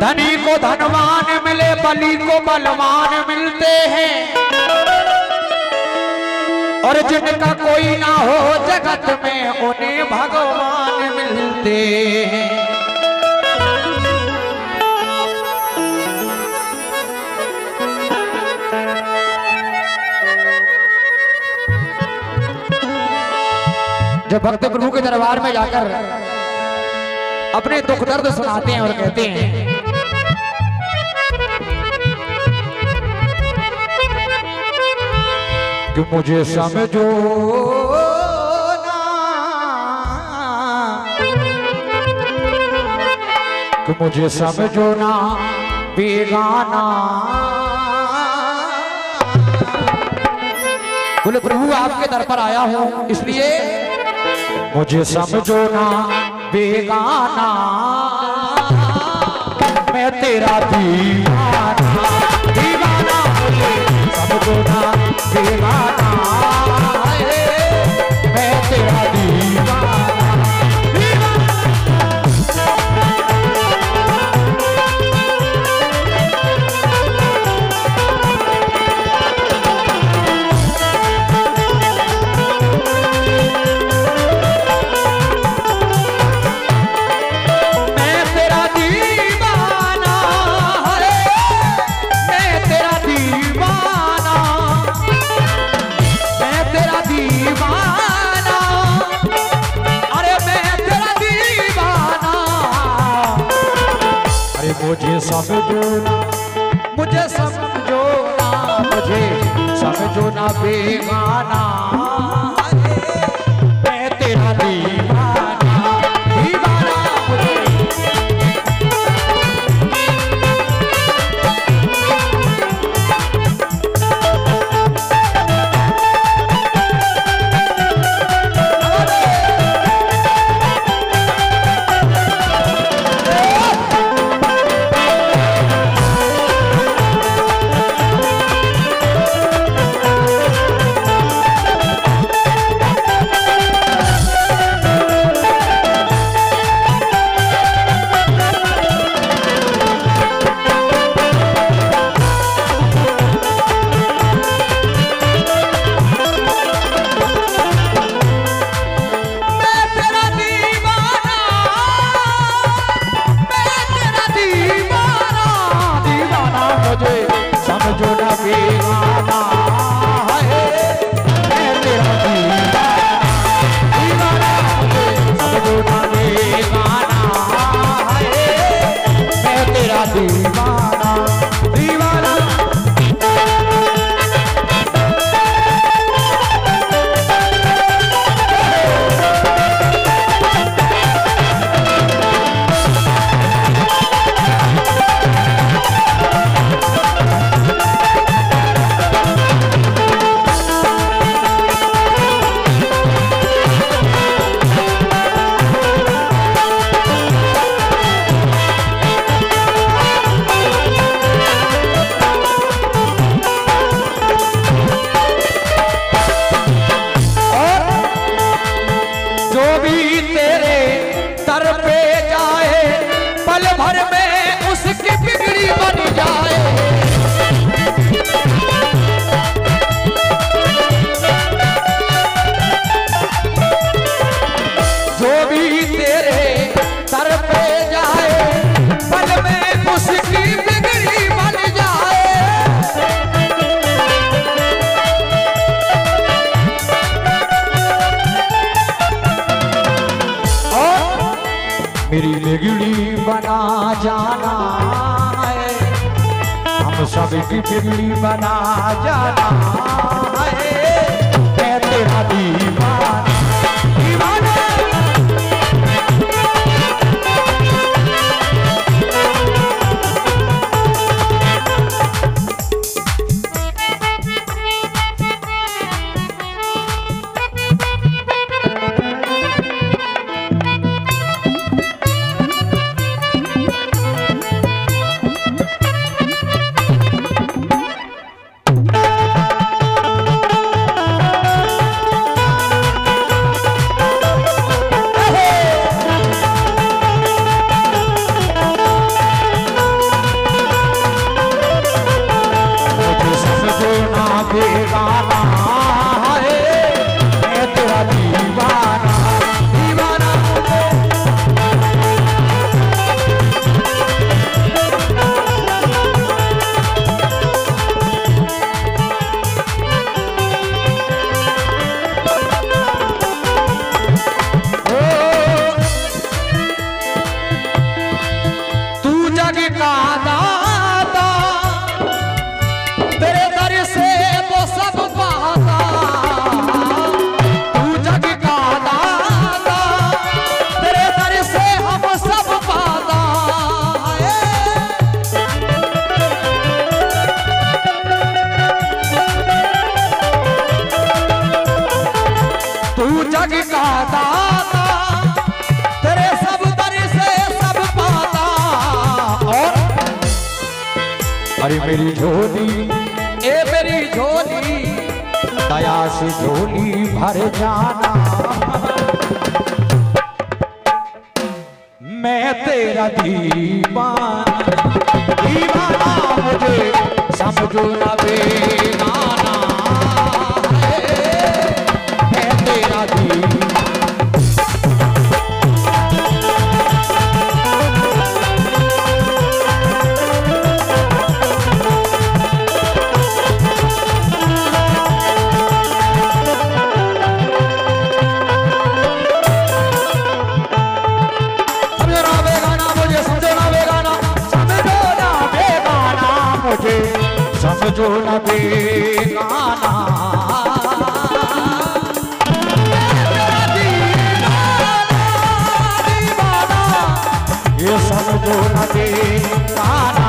धनी को धनवान मिले, बलि को बलवान मिलते हैं। और जिनका कोई ना हो जगत में, उन्हें भगवान मिलते हैं। जब भक्त प्रभु के दरबार में जाकर अपने दुख दर्द सुनाते हैं और कहते हैं कि मुझे समझो ना। कि मुझे समझो ना बेगाना। बोले प्रभु आपके दर पर आया हूँ इसलिए मुझे समझो ना बेगाना। मैं तेरा दीवाना दीवाना अरे मुझे समझो मुझे समझो ना मुझे समझो ना बेगाना जाना है। हम सब की बिगड़ी बना जाना मेरी झोली। ए मेरी झोली। दया से झोली भर जाना। मैं तेरा दीवाना। दीवाना मुझे समझो ना। मुझे समझो न दीवाना, दीवाना, ये समझो ना बेगाना